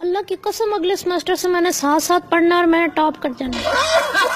अल्लाह की कसम, अगले सेमेस्टर से मैंने साथ साथ पढ़ना और मैंने टॉप कर जाना।